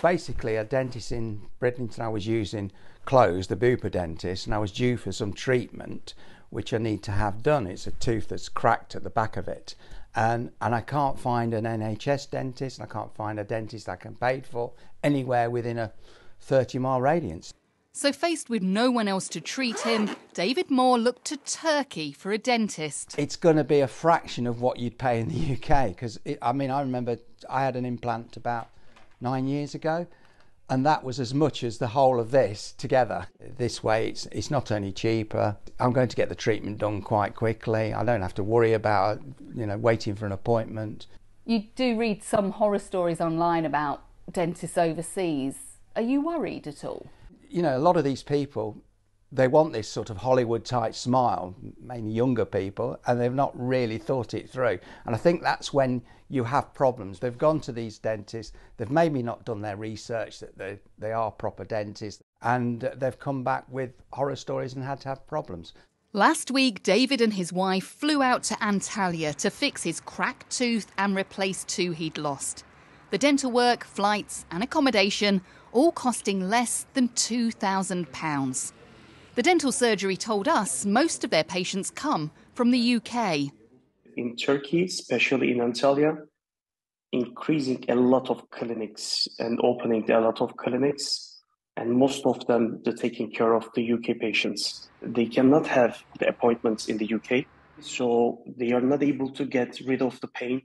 basically a dentist in Bridlington I was using closed, the Bupa dentist, and I was due for some treatment which I need to have done. It's a tooth that's cracked at the back of it. And, and I can't find an NHS dentist, and I can't find a dentist I can pay for anywhere within a 30 mile radius. So, faced with no one else to treat him, David Moore looked to Turkey for a dentist. It's going to be a fraction of what you'd pay in the UK because, I mean, I remember I had an implant about nine years ago, and that was as much as the whole of this together. This way, it's, it's not only cheaper, I'm going to get the treatment done quite quickly. I don't have to worry about, you know, waiting for an appointment. You do read some horror stories online about dentists overseas. Are you worried at all? You know, a lot of these people, they want this sort of Hollywood type smile, mainly younger people, and they've not really thought it through. And I think that's when you have problems. They've gone to these dentists, they've maybe not done their research that they, they are proper dentists, and they've come back with horror stories and had to have problems. Last week, David and his wife flew out to Antalya to fix his cracked tooth and replace two he'd lost. The dental work, flights, and accommodation all costing less than £2,000. The dental surgery told us most of their patients come from the UK. In Turkey, especially in Antalya, increasing a lot of clinics and opening a lot of clinics, and most of them they're taking care of the UK patients. They cannot have the appointments in the UK, so they are not able to get rid of the pain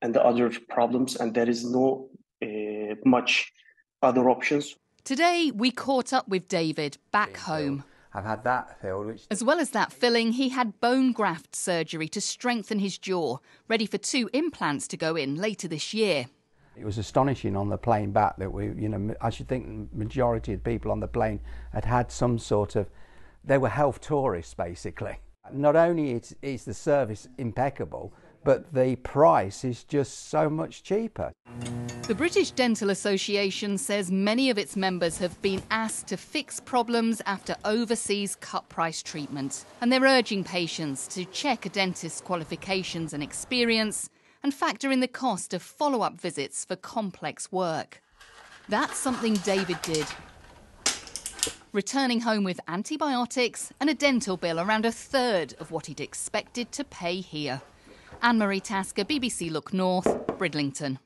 and the other problems, and there is no uh, much other options. Today, we caught up with David back home. I've had that filled. Which... As well as that filling, he had bone graft surgery to strengthen his jaw, ready for two implants to go in later this year. It was astonishing on the plane back that we, you know, I should think the majority of people on the plane had had some sort of, they were health tourists basically. Not only is, is the service impeccable, but the price is just so much cheaper. The British Dental Association says many of its members have been asked to fix problems after overseas cut price treatment, and they're urging patients to check a dentist's qualifications and experience and factor in the cost of follow up visits for complex work. That's something David did. Returning home with antibiotics and a dental bill around a third of what he'd expected to pay here. Anne Marie Tasker, BBC Look North, Bridlington.